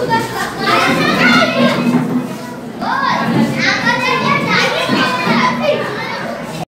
tudo essa casa.